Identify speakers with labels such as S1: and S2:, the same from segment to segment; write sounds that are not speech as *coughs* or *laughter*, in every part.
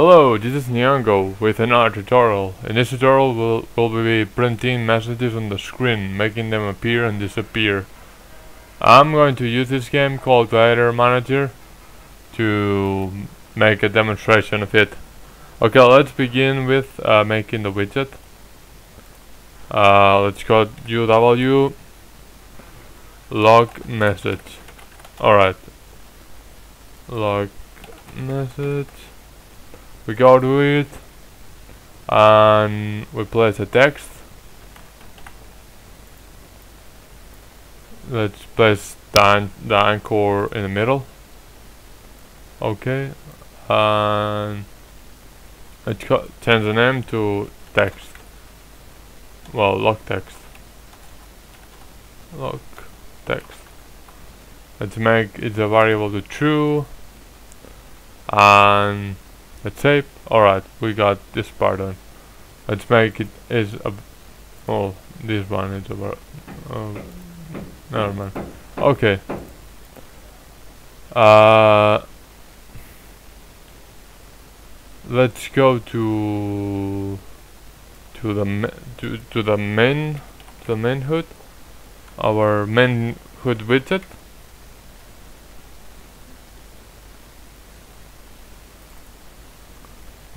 S1: Hello, this is Nyango with another tutorial. In this tutorial we'll, we'll be printing messages on the screen, making them appear and disappear. I'm going to use this game called Gladiator Manager to make a demonstration of it. Okay, let's begin with uh, making the widget. Uh, let's call it UW log message. Alright. Log message we go to it and we place a text. Let's place the, the anchor in the middle. Okay and let's change the name to text. Well log text. Log text. Let's make it a variable to true and Let's save. Alright, we got this part on. Let's make it is a oh this one is about oh never mind. Okay. Uh let's go to to the to to the main the main HUD our main HUD widget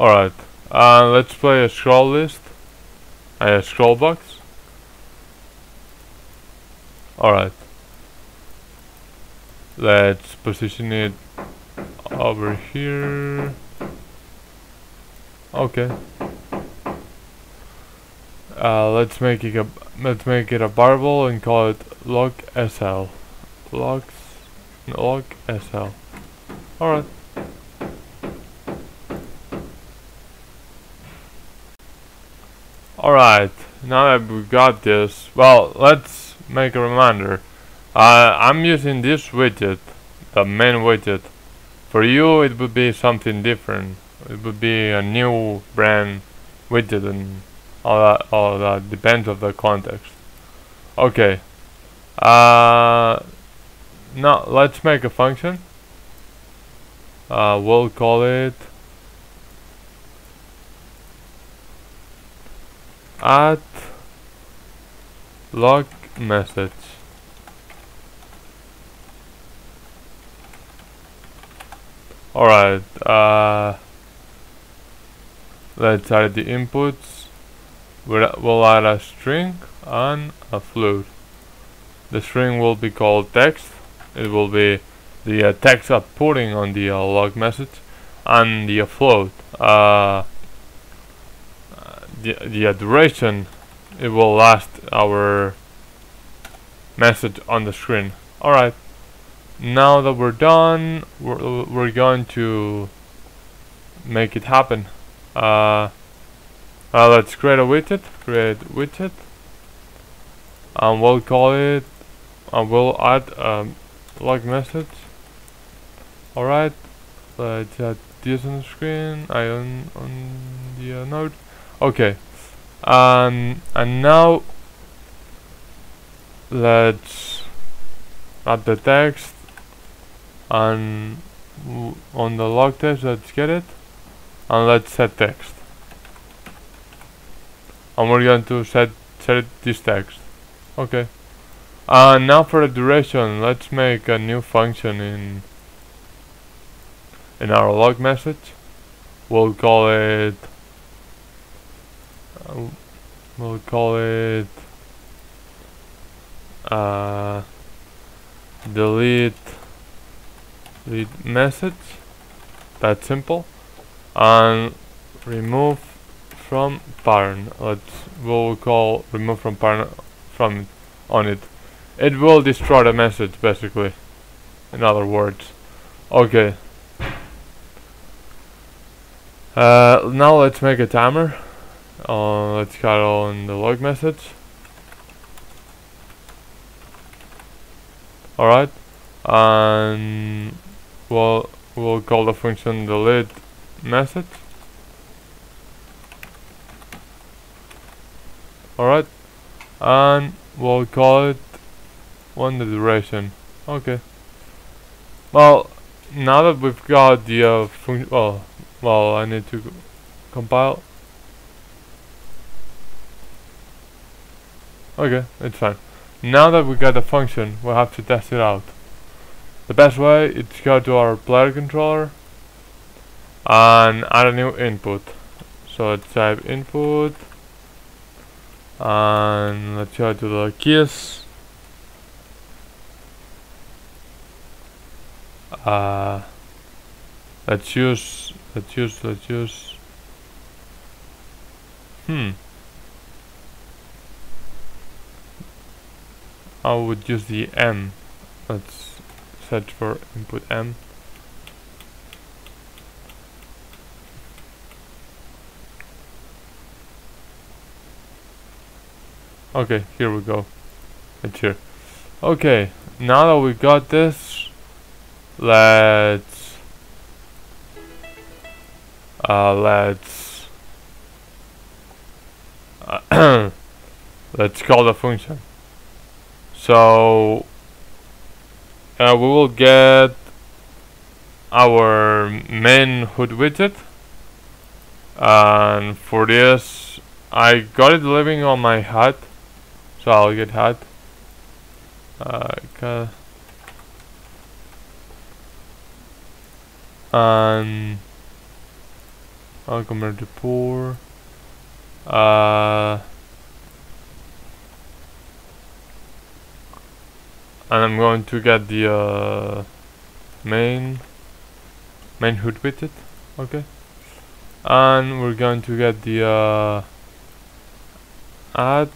S1: Alright, uh, let's play a scroll list. A scroll box. Alright. Let's position it over here. Okay. Uh, let's make it a let's make it a variable and call it log sl. Logs log sl. Alright. Alright, now that we got this, well, let's make a reminder. Uh, I'm using this widget, the main widget. For you, it would be something different. It would be a new brand widget and all that, all that depends of the context. Okay. Uh, now, let's make a function. Uh, we'll call it add log message. Alright uh, let's add the inputs. We'll add a string and a float the string will be called text. It will be the uh, text outputting on the uh, log message and the float. Uh, the, the duration it will last our message on the screen. Alright now that we're done we're, we're going to make it happen. Uh, uh, let's create a widget create widget and we'll call it and we'll add a log message. Alright let's add this on the screen. I on, on the uh, node Okay. Um, and now let's add the text and on the log text let's get it and let's set text. And we're going to set set this text. Okay. And now for the duration let's make a new function in in our log message. We'll call it we'll call it uh, delete delete message. That simple. And remove from parent let's we'll call remove from parent from on it. It will destroy the message basically. In other words. Okay. Uh, now let's make a timer uh, let's call on the log message. Alright, and we'll, we'll call the function delete message. Alright, and we'll call it one the duration. Okay. Well, now that we've got the uh, well, well I need to compile okay it's fine. Now that we got the function we'll have to test it out. The best way is to go to our player controller and add a new input. So let's type input and let's go to the keys. Uh, let's use let's use let's use hmm I would use the M let's search for input M. Okay here we go. It's here. Okay now that we got this let's uh, let's uh, *coughs* let's call the function so uh, we will get our main HUD widget and for this I got it living on my HUD so I'll get HUD. Uh, and I'll convert to poor. Uh, and I'm going to get the uh, main main widget, Okay, and we're going to get the uh, add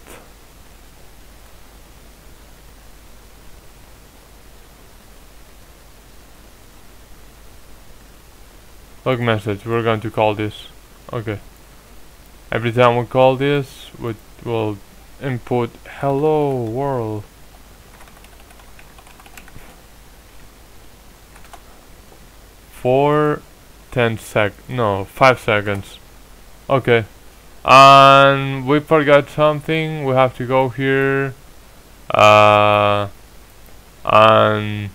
S1: log message. We're going to call this okay? Every time we call this we will input hello world for 10 sec no 5 seconds. Okay. And we forgot something. We have to go here. Uh, and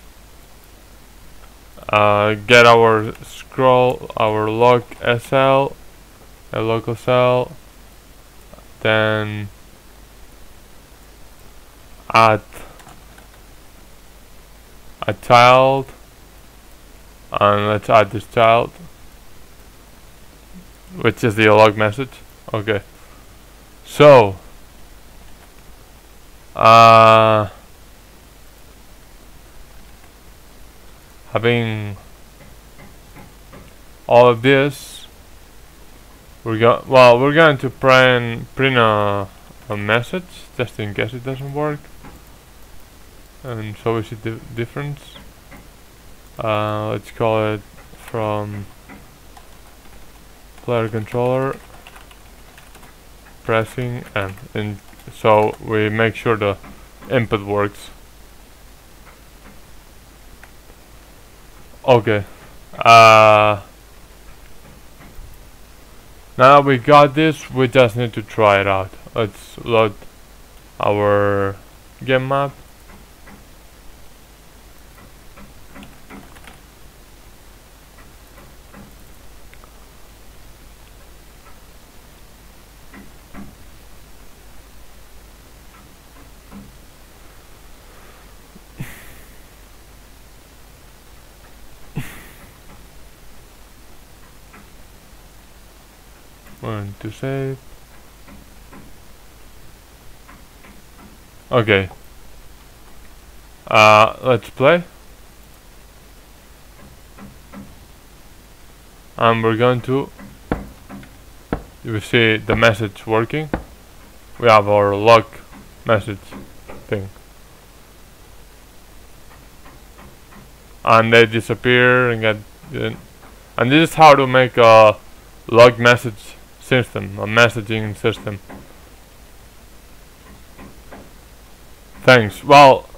S1: uh, get our scroll our log SL a local cell. Then add a child and let's add this child which is the log message. Okay. So uh having all of this we're going well we're going to print print a, a message just in case it doesn't work. And so we see the difference uh, let's call it from player controller pressing and, and so we make sure the input works Okay. Uh, now we got this, we just need to try it out. Let's load our game map. One to save. Okay. Uh, let's play. And we're going to you see the message working. We have our log message thing. And they disappear and get and this is how to make a log message system, a messaging system. Thanks. Well,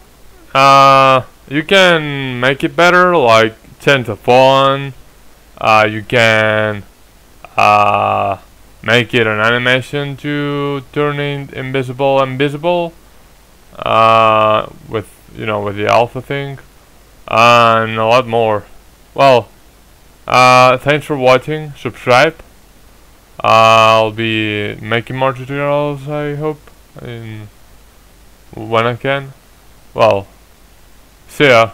S1: uh, you can make it better, like change the font. Uh, you can uh, make it an animation to turning invisible and visible uh, with you know with the alpha thing and a lot more. Well, Uh, thanks for watching. Subscribe. I'll be making more tutorials, I hope, in when I can. Well, see ya.